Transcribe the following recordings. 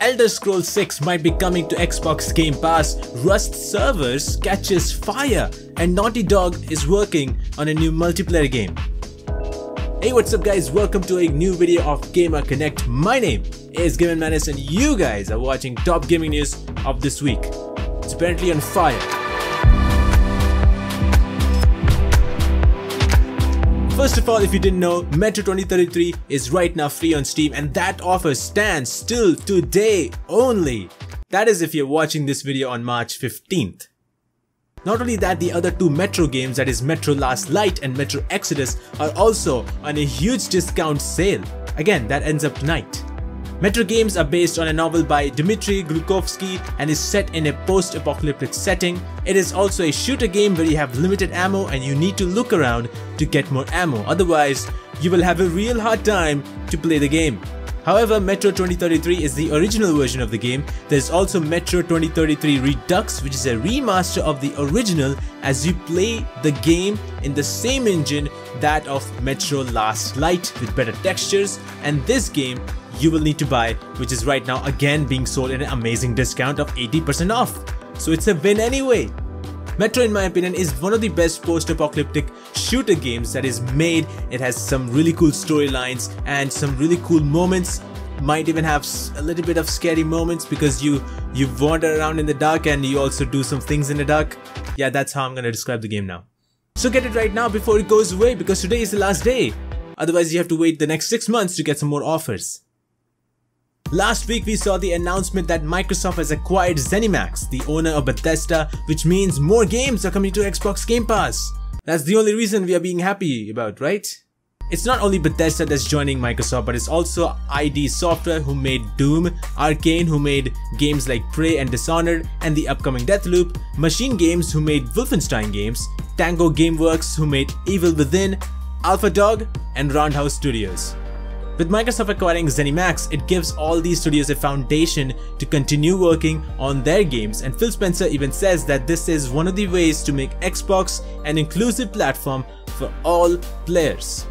Elder Scrolls 6 might be coming to Xbox Game Pass, Rust servers catches fire, and Naughty Dog is working on a new multiplayer game. Hey what's up guys, welcome to a new video of Gamer Connect. My name is Gamin Madness and you guys are watching top gaming news of this week. It's apparently on fire. First of all, if you didn't know, Metro 2033 is right now free on Steam and that offer stands still today only. That is if you're watching this video on March 15th. Not only that, the other two Metro games that is Metro Last Light and Metro Exodus are also on a huge discount sale. Again, that ends up tonight. Metro games are based on a novel by Dmitry Glukhovsky and is set in a post-apocalyptic setting. It is also a shooter game where you have limited ammo and you need to look around to get more ammo, otherwise you will have a real hard time to play the game. However, Metro 2033 is the original version of the game. There's also Metro 2033 Redux which is a remaster of the original as you play the game in the same engine that of Metro Last Light with better textures and this game you will need to buy which is right now again being sold at an amazing discount of 80% off. So it's a win anyway. Metro in my opinion is one of the best post-apocalyptic shooter games that is made. It has some really cool storylines and some really cool moments. Might even have a little bit of scary moments because you you wander around in the dark and you also do some things in the dark. Yeah, that's how I'm gonna describe the game now. So get it right now before it goes away because today is the last day. Otherwise you have to wait the next 6 months to get some more offers. Last week we saw the announcement that Microsoft has acquired ZeniMax, the owner of Bethesda, which means more games are coming to Xbox Game Pass. That's the only reason we are being happy about, right? It's not only Bethesda that's joining Microsoft, but it's also ID Software who made Doom, Arkane who made games like Prey and Dishonored and the upcoming Deathloop, Machine Games who made Wolfenstein games, Tango Gameworks who made Evil Within, Alpha Dog, and Roundhouse Studios. With Microsoft acquiring ZeniMax, it gives all these studios a foundation to continue working on their games and Phil Spencer even says that this is one of the ways to make Xbox an inclusive platform for all players.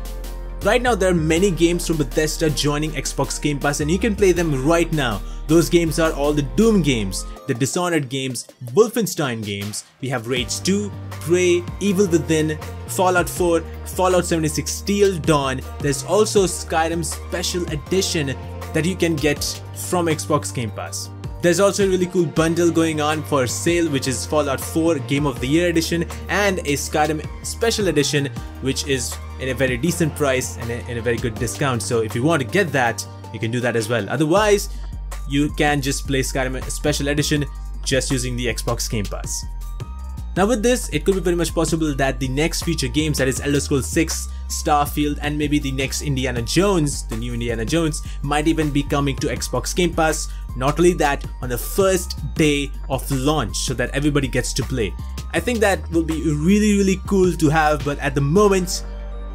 Right now there are many games from Bethesda joining Xbox Game Pass and you can play them right now. Those games are all the Doom games, the Dishonored games, Wolfenstein games, we have Rage 2, Prey, Evil Within, Fallout 4, Fallout 76 Steel Dawn, there's also Skyrim Special Edition that you can get from Xbox Game Pass. There's also a really cool bundle going on for sale which is Fallout 4 Game of the Year Edition and a Skyrim Special Edition which is in a very decent price and in a very good discount. So if you want to get that, you can do that as well. Otherwise, you can just play Skyrim Special Edition just using the Xbox Game Pass. Now with this, it could be very much possible that the next future games that is Elder Scrolls 6, Starfield and maybe the next Indiana Jones, the new Indiana Jones, might even be coming to Xbox Game Pass. Not only that, on the first day of launch so that everybody gets to play. I think that will be really really cool to have but at the moment,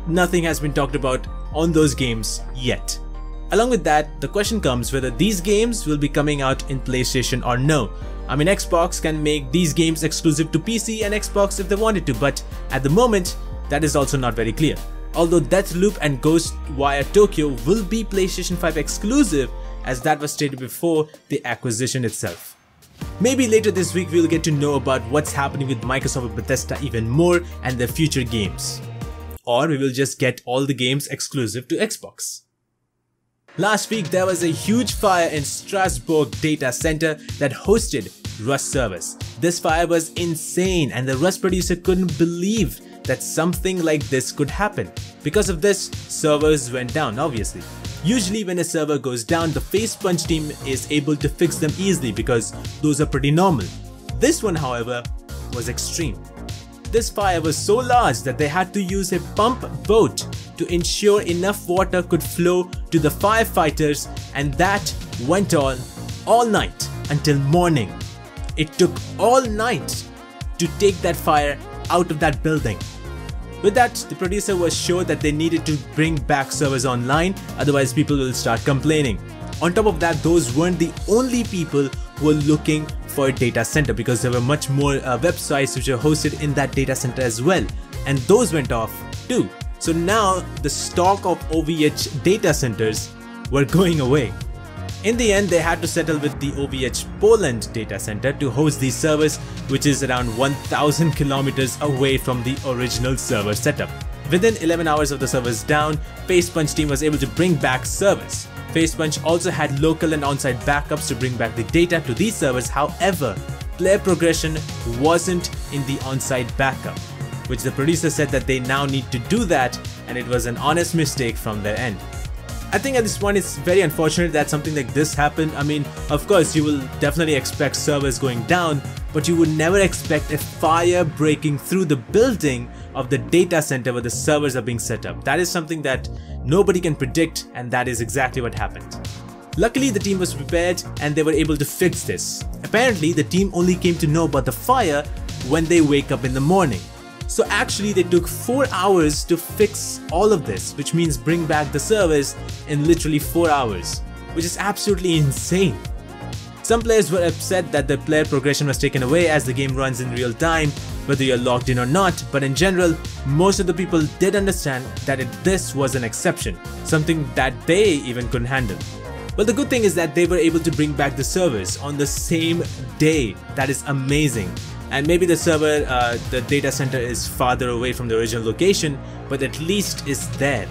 nothing has been talked about on those games yet. Along with that, the question comes whether these games will be coming out in PlayStation or no. I mean Xbox can make these games exclusive to PC and Xbox if they wanted to but at the moment that is also not very clear. Although Deathloop and Ghostwire Tokyo will be PlayStation 5 exclusive as that was stated before the acquisition itself. Maybe later this week we'll get to know about what's happening with Microsoft and Bethesda even more and their future games. Or we will just get all the games exclusive to Xbox. Last week there was a huge fire in Strasbourg data center that hosted Rust servers. This fire was insane and the Rust producer couldn't believe that something like this could happen. Because of this, servers went down obviously. Usually when a server goes down, the FacePunch team is able to fix them easily because those are pretty normal. This one however was extreme. This fire was so large that they had to use a pump boat to ensure enough water could flow to the firefighters and that went on all night until morning. It took all night to take that fire out of that building. With that, the producer was sure that they needed to bring back servers online, otherwise people will start complaining. On top of that, those weren't the only people who were looking for data center because there were much more uh, websites which were hosted in that data center as well. And those went off too. So now the stock of OVH data centers were going away. In the end, they had to settle with the OVH Poland data center to host the servers, which is around 1000 kilometers away from the original server setup. Within 11 hours of the servers down, Facepunch team was able to bring back servers. Facepunch also had local and on-site backups to bring back the data to these servers, however, player progression wasn't in the on-site backup, which the producer said that they now need to do that and it was an honest mistake from their end. I think at this point it's very unfortunate that something like this happened. I mean, of course you will definitely expect servers going down, but you would never expect a fire breaking through the building of the data center where the servers are being set up. That is something that nobody can predict and that is exactly what happened. Luckily the team was prepared and they were able to fix this. Apparently the team only came to know about the fire when they wake up in the morning. So actually they took 4 hours to fix all of this which means bring back the service in literally 4 hours which is absolutely insane. Some players were upset that the player progression was taken away as the game runs in real time whether you're logged in or not but in general most of the people did understand that it, this was an exception, something that they even couldn't handle. Well the good thing is that they were able to bring back the service on the same day, that is amazing and maybe the server, uh, the data center is farther away from the original location, but at least it's there.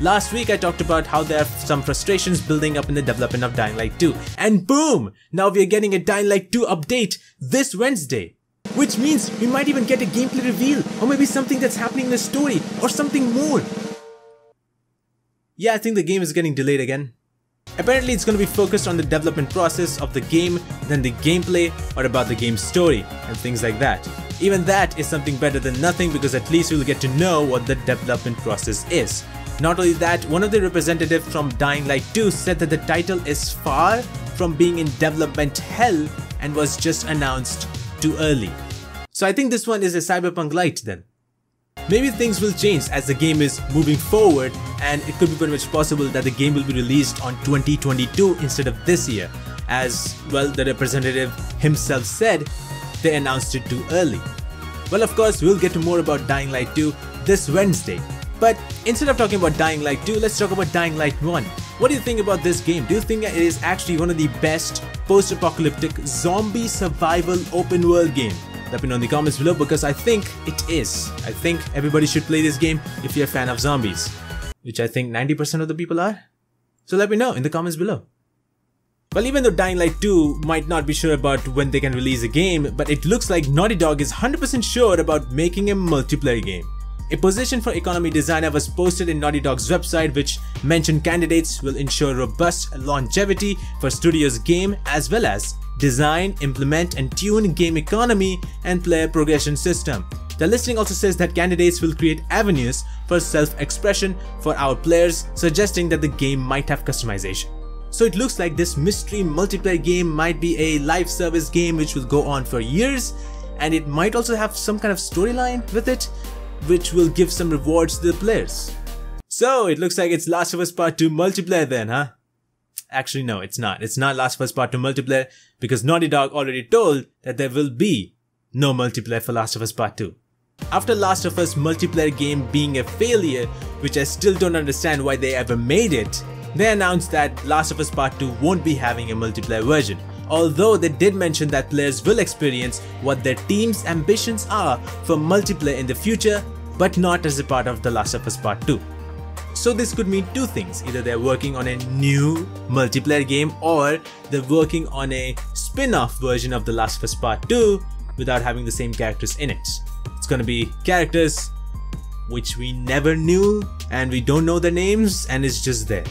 Last week I talked about how there are some frustrations building up in the development of Dying Light 2, and boom! Now we are getting a Dying Light 2 update this Wednesday. Which means we might even get a gameplay reveal, or maybe something that's happening in the story, or something more. Yeah, I think the game is getting delayed again. Apparently it's going to be focused on the development process of the game than the gameplay or about the game's story and things like that. Even that is something better than nothing because at least we'll get to know what the development process is. Not only that, one of the representatives from Dying Light 2 said that the title is far from being in development hell and was just announced too early. So I think this one is a Cyberpunk Light then. Maybe things will change as the game is moving forward and it could be very much possible that the game will be released on 2022 instead of this year. As well the representative himself said, they announced it too early. Well of course we'll get to more about Dying Light 2 this Wednesday. But instead of talking about Dying Light 2, let's talk about Dying Light 1. What do you think about this game? Do you think it is actually one of the best post-apocalyptic zombie survival open world game? Let me know in the comments below because I think it is. I think everybody should play this game if you're a fan of zombies. Which I think 90% of the people are. So let me know in the comments below. Well, even though Dying Light 2 might not be sure about when they can release a game, but it looks like Naughty Dog is 100% sure about making a multiplayer game. A position for economy designer was posted in Naughty Dog's website which mentioned candidates will ensure robust longevity for studio's game as well as design, implement and tune game economy and player progression system. The listing also says that candidates will create avenues for self-expression for our players, suggesting that the game might have customization. So it looks like this mystery multiplayer game might be a live service game which will go on for years and it might also have some kind of storyline with it which will give some rewards to the players. So it looks like it's Last of Us Part 2 multiplayer then, huh? Actually, no, it's not. It's not Last of Us Part 2 multiplayer because Naughty Dog already told that there will be no multiplayer for Last of Us Part 2. After Last of Us multiplayer game being a failure, which I still don't understand why they ever made it, they announced that Last of Us Part 2 won't be having a multiplayer version. Although they did mention that players will experience what their team's ambitions are for multiplayer in the future, but not as a part of The Last of Us Part 2. So this could mean two things, either they're working on a new multiplayer game or they're working on a spin-off version of The Last of Us Part 2 without having the same characters in it. It's gonna be characters which we never knew and we don't know their names and it's just there.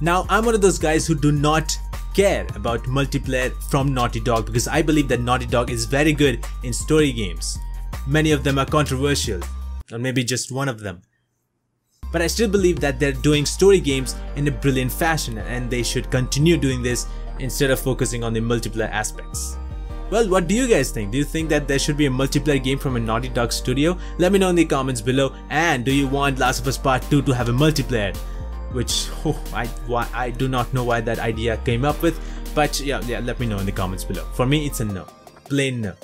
Now I'm one of those guys who do not care about multiplayer from Naughty Dog because I believe that Naughty Dog is very good in story games. Many of them are controversial, or maybe just one of them but I still believe that they're doing story games in a brilliant fashion and they should continue doing this instead of focusing on the multiplayer aspects. Well, what do you guys think? Do you think that there should be a multiplayer game from a Naughty Dog studio? Let me know in the comments below. And do you want Last of Us Part 2 to have a multiplayer? Which, oh, I, why, I do not know why that idea came up with. But yeah, yeah, let me know in the comments below. For me, it's a no. Plain no.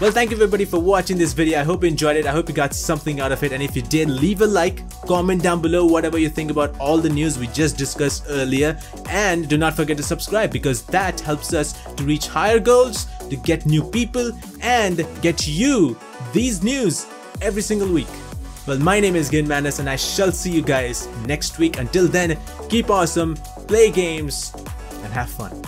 Well, thank you everybody for watching this video. I hope you enjoyed it. I hope you got something out of it. And if you did, leave a like, comment down below whatever you think about all the news we just discussed earlier. And do not forget to subscribe because that helps us to reach higher goals, to get new people, and get you these news every single week. Well, my name is Gamin Madness and I shall see you guys next week. Until then, keep awesome, play games, and have fun.